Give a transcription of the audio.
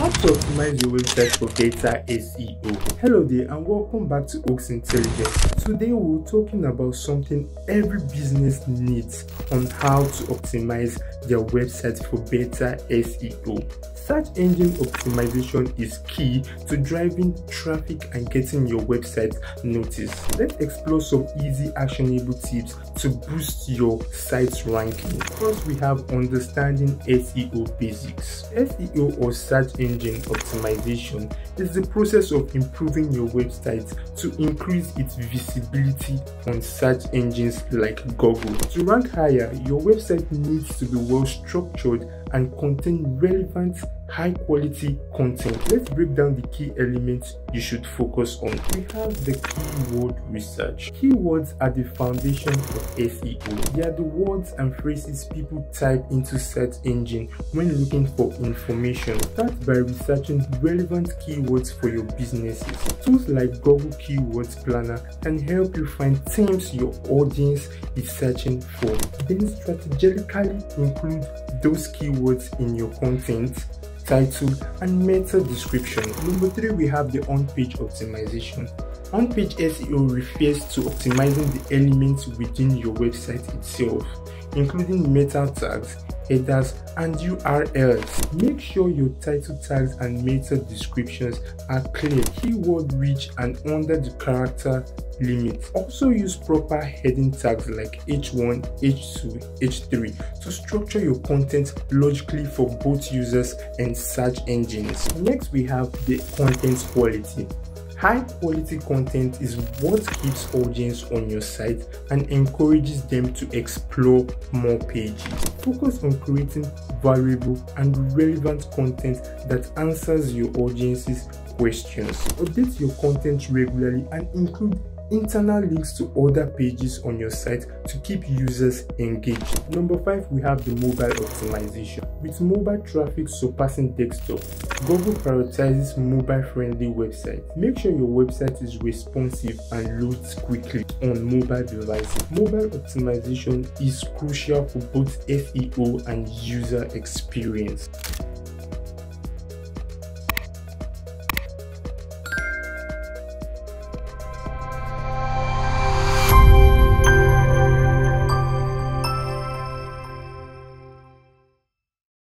How to optimize your website for better SEO. Hello there and welcome back to Oaks Intelligence. Today we're talking about something every business needs on how to optimize their website for better SEO. Search engine optimization is key to driving traffic and getting your website noticed. Let's explore some easy actionable tips to boost your site's ranking. First, we have understanding SEO basics. SEO or search engine optimization is the process of improving your website to increase its visibility on search engines like Google. To rank higher, your website needs to be well structured and contain relevant high quality content. Let's break down the key elements you should focus on. We have the keyword research. Keywords are the foundation of SEO. They are the words and phrases people type into search engine when looking for information. Start by researching relevant keywords for your businesses. Tools like Google Keywords Planner can help you find terms your audience is searching for. Then strategically include those keywords in your content title, and meta description. Number three, we have the on-page optimization. On-page SEO refers to optimizing the elements within your website itself, including meta tags, headers, and URLs. Make sure your title tags and meta descriptions are clear, keyword rich, and under the character limit. Also use proper heading tags like H1, H2, H3 to structure your content logically for both users and search engines. Next we have the content quality. High quality content is what keeps audience on your site and encourages them to explore more pages. Focus on creating valuable and relevant content that answers your audience's questions. Update your content regularly and include internal links to other pages on your site to keep users engaged. Number 5 we have the mobile optimization. With mobile traffic surpassing desktop, Google prioritizes mobile friendly websites. Make sure your website is responsive and loads quickly on mobile devices. Mobile optimization is crucial for both SEO and user experience.